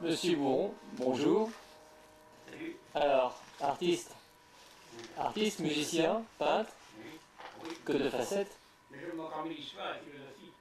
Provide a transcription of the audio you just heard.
Monsieur Bourron, bonjour. Salut. Alors, artiste Artiste, musicien, peintre, Oui. Oui. que de facettes Mais je ne m'en mis l'histoire, la philosophie.